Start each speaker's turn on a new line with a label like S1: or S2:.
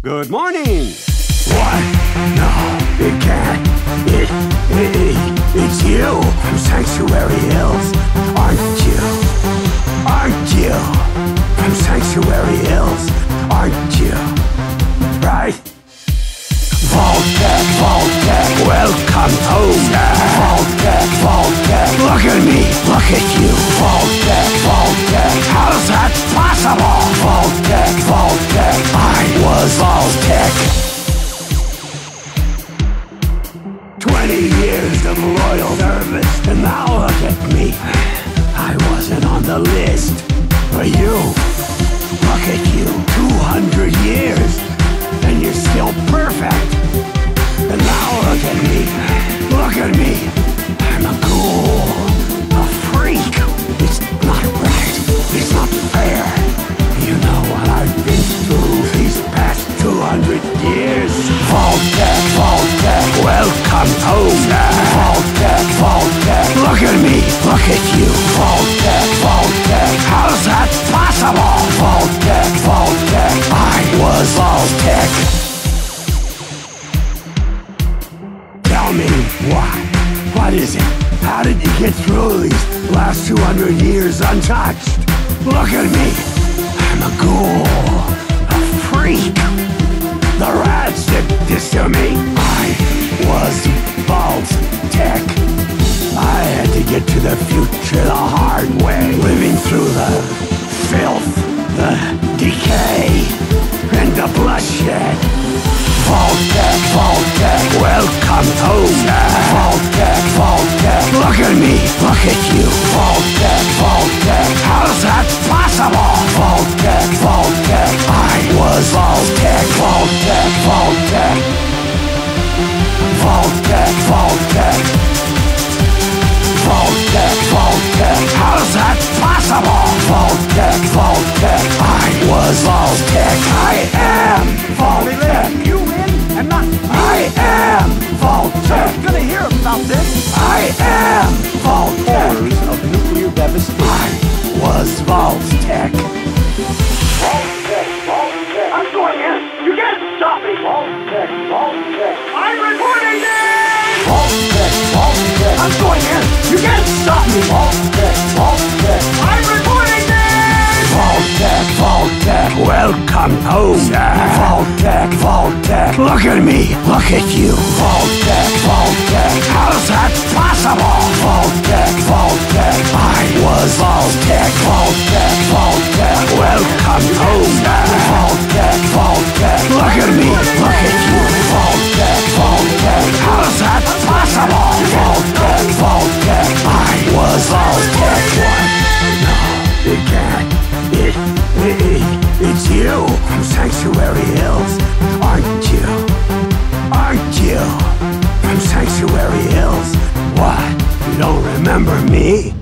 S1: Good morning.
S2: What? No, it can't. It, it, it, it's you from Sanctuary Hills, aren't you? Aren't you? From Sanctuary Hills, aren't you? Right? Vault-Tec, Vault-Tec, welcome home. Vault-Tec, Vault-Tec, look at me, look at you. 20 years of loyal service, and now look at me. I wasn't on the list. Look at me, look at you. Vault-Tec, Vault-Tec, how's that possible? Vault-Tec, Vault-Tec, I was Vault-Tec. Tell me why? What is it? How did you get through these last 200 years untouched? Look at me. I'm a ghoul, a freak. The rats did this to me. Get to the future the hard way, living through the filth, the decay, and the bloodshed. Vault-Tec, Vault-Tec, welcome home. Vault-Tec, Vault-Tec, look at me, look at you. Vault-Tec, Vault-Tec, how's that possible? Vault-Tec, Vault-Tec, I was Vault-Tec, Vault-Tec, Vault-Tec. Possible? Vault-Tec, Vault-Tec, I was Vault-Tec, I am Vault-Tec.
S1: You win and not
S2: I am Vault-Tec.
S1: gonna hear about this.
S2: I am Vault-Tec.
S1: Horrors of nuclear devastation.
S2: I was Vault-Tec. Vault-Tec, Vault-Tec. I'm going in. You can't stop me. Vault-Tec, Vault-Tec. I'm reporting this. Vault-Tec, Vault-Tec. I'm going in. You can't stop me. Welcome home. Vault-Tec, Vault-Tec. Look at me. Look at you. Vault-Tec, Vault-Tec. How's that possible? Vault-Tec, Vault-Tec. I was Vault-Tec, Vault-Tec, Vault-Tec. Welcome home. Vault-Tec, Vault-Tec. Look at me. Look at you. don't remember me?